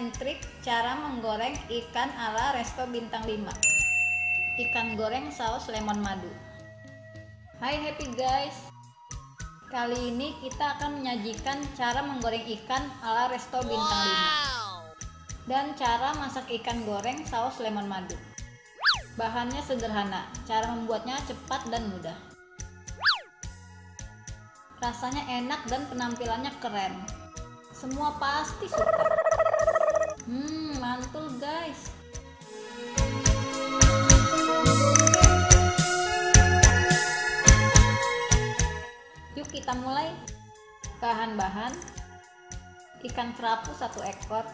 and trik cara menggoreng ikan ala resto bintang 5 Ikan goreng saus lemon madu. Hai happy guys. Kali ini kita akan menyajikan cara menggoreng ikan ala resto bintang 5 Dan cara masak ikan goreng saus lemon madu. Bahannya sederhana, cara membuatnya cepat dan mudah. Rasanya enak dan penampilannya keren. Semua pasti suka hmm mantul guys. Yuk kita mulai. Bahan-bahan. Ikan kerapu satu ekor.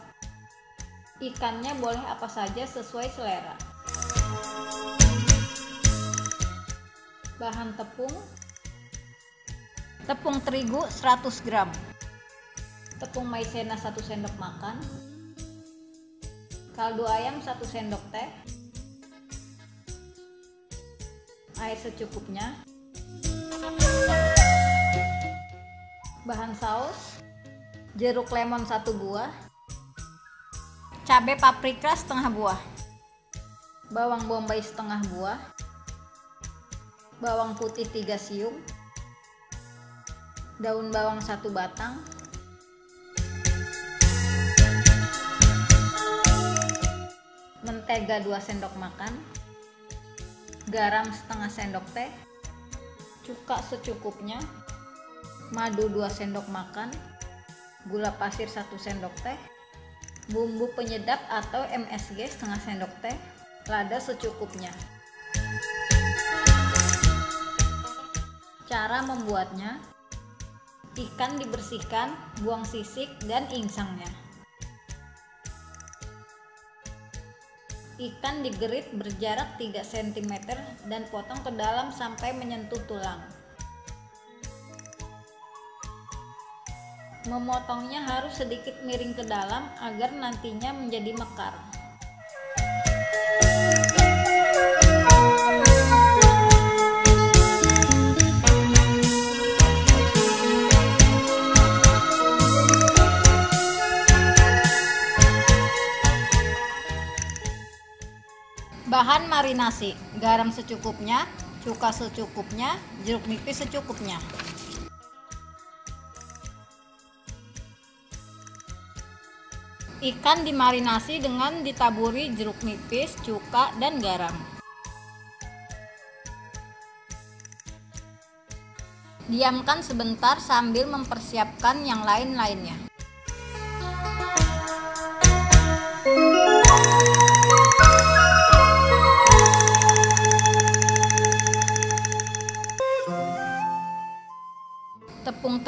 Ikannya boleh apa saja sesuai selera. Bahan tepung. Tepung terigu 100 gram. Tepung maizena 1 sendok makan, kaldu ayam 1 sendok teh, air secukupnya, bahan saus, jeruk lemon 1 buah, cabai paprika setengah buah, bawang bombay setengah buah, bawang putih 3 siung, daun bawang 1 batang, mentega 2 sendok makan. Garam setengah sendok teh. Cuka secukupnya. Madu 2 sendok makan. Gula pasir 1 sendok teh. Bumbu penyedap atau MSG setengah sendok teh. Lada secukupnya. Cara membuatnya. Ikan dibersihkan buang sisik dan insangnya Ikan digerit berjarak 3 cm dan potong ke dalam sampai menyentuh tulang. Memotongnya harus sedikit miring ke dalam agar nantinya menjadi mekar. Bahan marinasi, garam secukupnya, cuka secukupnya, jeruk nipis secukupnya. Ikan dimarinasi dengan ditaburi jeruk nipis, cuka, dan garam. Diamkan sebentar sambil mempersiapkan yang lain-lainnya.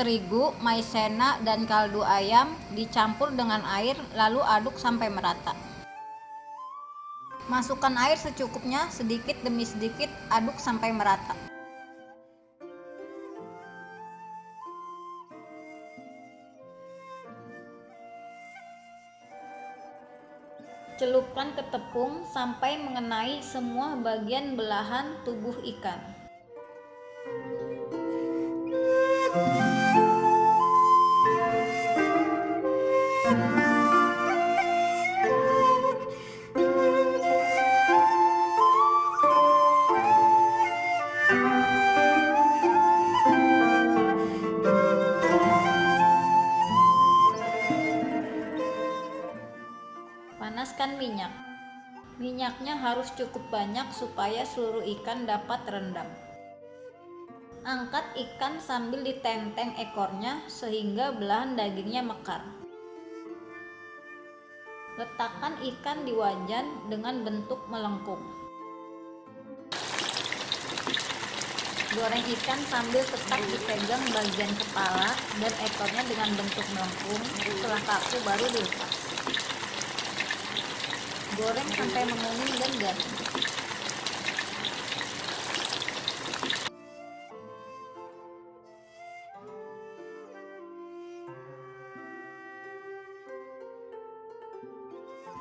Terigu, maizena, dan kaldu ayam dicampur dengan air lalu aduk sampai merata. Masukkan air secukupnya sedikit demi sedikit aduk sampai merata. Celupkan ke tepung sampai mengenai semua bagian belahan tubuh ikan. Harus cukup banyak supaya seluruh ikan dapat rendam. Angkat ikan sambil ditenteng ekornya sehingga belahan dagingnya mekar. Letakkan ikan di wajan dengan bentuk melengkung. Goreng ikan sambil tetap dipegang bagian kepala dan ekornya dengan bentuk melengkung. Setelah kaku baru dilepas. Goreng sampai menguning dan garing.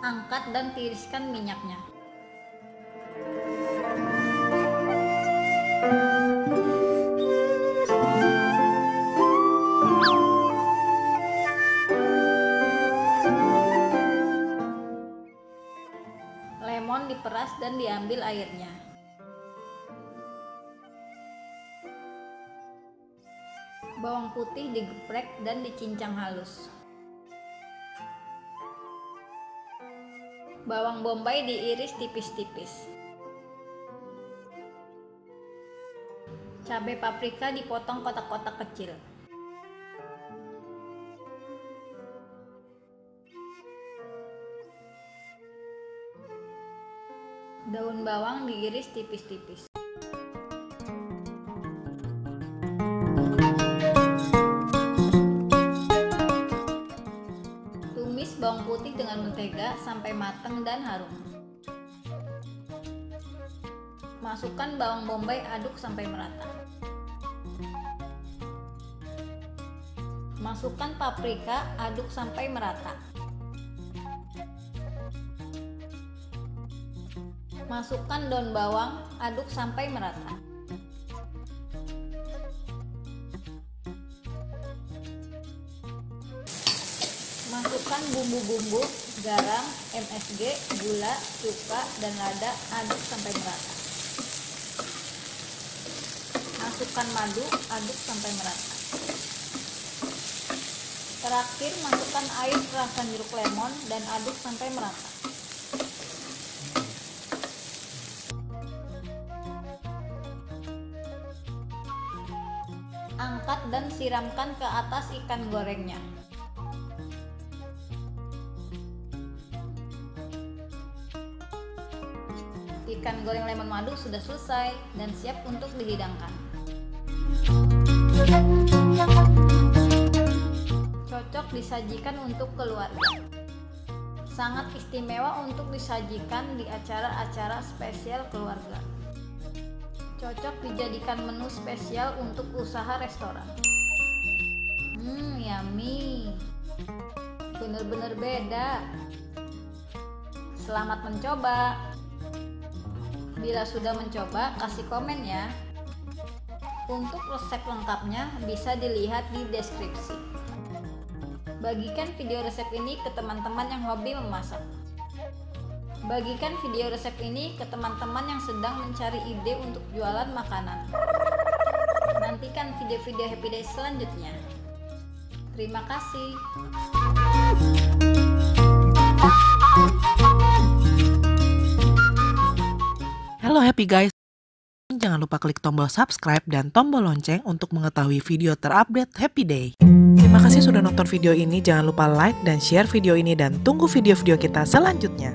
Angkat dan tiriskan minyaknya. Diambil airnya. Bawang putih digeprek dan dicincang halus. Bawang bombay diiris tipis-tipis. Cabai paprika dipotong kotak-kotak kecil. Daun bawang diiris tipis-tipis. Tumis bawang putih dengan mentega sampai matang dan harum. Masukkan bawang bombay aduk sampai merata. Masukkan paprika, aduk sampai merata. Masukkan daun bawang, aduk sampai merata. Masukkan bumbu-bumbu, garam, MSG, gula, cuka, dan lada, aduk sampai merata. Masukkan madu, aduk sampai merata. Terakhir, masukkan air perasan jeruk lemon dan aduk sampai merata. Siramkan ke atas ikan gorengnya. Ikan goreng lemon madu sudah selesai dan siap untuk dihidangkan. Cocok disajikan untuk keluarga. Sangat istimewa untuk disajikan di acara-acara spesial keluarga. Cocok dijadikan menu spesial untuk usaha restoran. Hmm, yummy. Bener-bener beda. Selamat mencoba. Bila sudah mencoba, kasih komen ya. Untuk resep lengkapnya bisa dilihat di deskripsi. Bagikan video resep ini ke teman-teman yang hobi memasak. Bagikan video resep ini ke teman-teman yang sedang mencari ide untuk jualan makanan. Nantikan video-video Happy Day selanjutnya. Terima kasih. Halo happy guys. Jangan lupa klik tombol subscribe dan tombol lonceng untuk mengetahui video terupdate Happy Day. Terima kasih sudah nonton video ini. Jangan lupa like dan share video ini dan tunggu video-video kita selanjutnya.